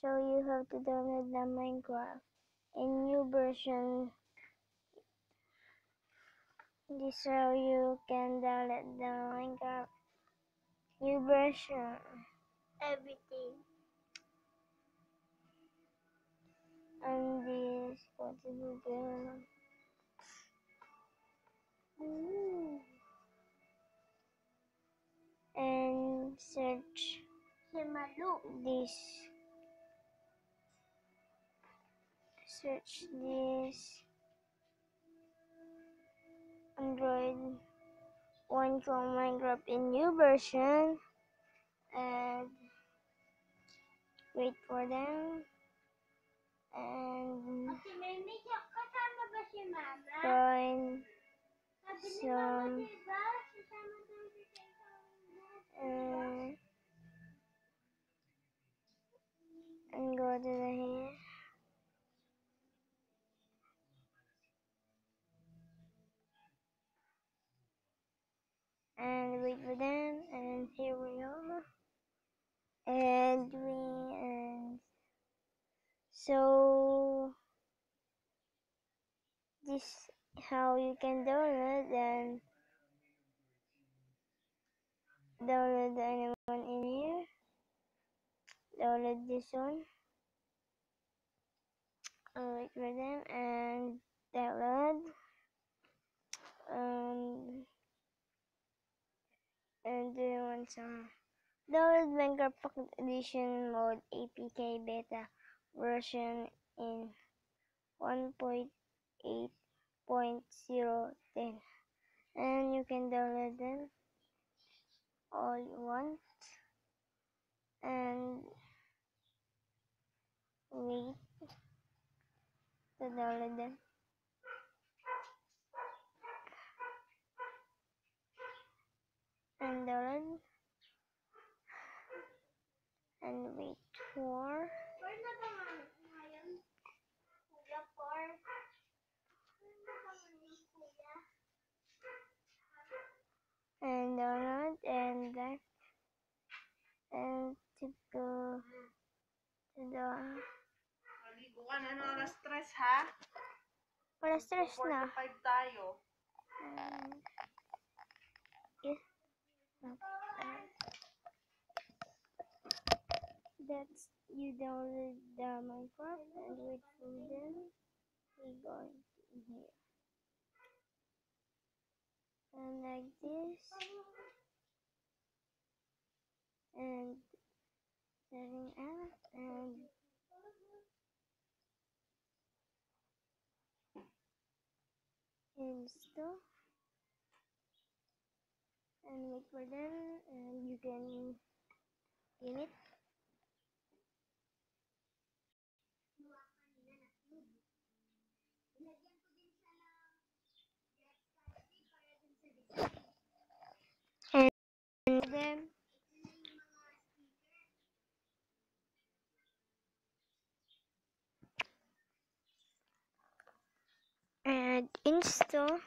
So you have to download the Minecraft. A new version. This is how you can download the Minecraft new version. Everything. And this go to Google. Mm. And search Si Malu. this. Search this. Android one from Minecraft in new version. And wait for them. And Si Mimi, And wait for them, and here we are. And we and so this how you can download and download the anyone in here. Download this one. I'll wait for them and download. Um, and do you want some download Minecraft Pocket Edition mode APK beta version in 1.8.010 and you can download them all you want. And wait to download them and download and wait for Or na ba nga ngayon? Kuya Por? Or na ba ngayon, Kuya? and download and that and to go to the Maligo ka na ng alas stress ha? wala stress na 45 tayo. and that's you download the Minecraft and wait for them we going in here. And like this. And setting up and install and wait for them and you can in it. And then and install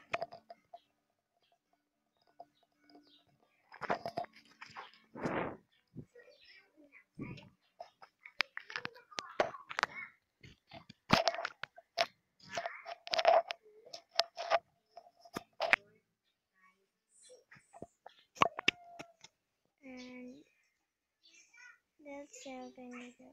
and that's you do